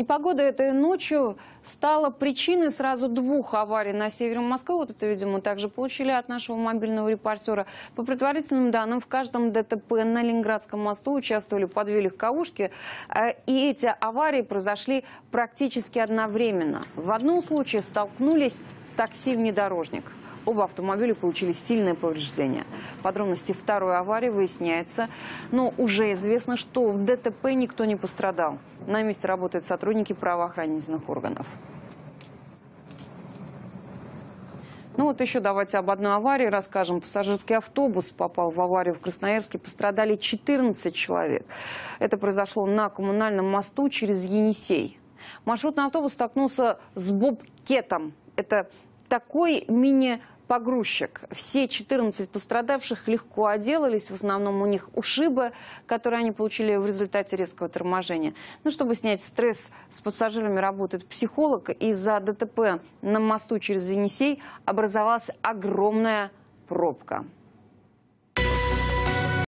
Непогода этой ночью стала причиной сразу двух аварий на севере Москвы. Вот это, видимо, также получили от нашего мобильного репортера. По предварительным данным, в каждом ДТП на Ленинградском мосту участвовали по две легковушки. Э, И эти аварии произошли практически одновременно. В одном случае столкнулись такси внедорожник. Оба автомобиля получили сильные повреждения. Подробности второй аварии выясняются. Но уже известно, что в ДТП никто не пострадал. На месте работают сотрудники правоохранительных органов. Ну вот еще давайте об одной аварии расскажем. Пассажирский автобус попал в аварию в Красноярске. Пострадали 14 человек. Это произошло на коммунальном мосту через Енисей. Маршрутный автобус столкнулся с бобкетом. Это такой мини-погрузчик. Все 14 пострадавших легко отделались. В основном у них ушибы, которые они получили в результате резкого торможения. Ну, чтобы снять стресс, с пассажирами работает психолог. Из-за ДТП на мосту через Енисей образовалась огромная пробка.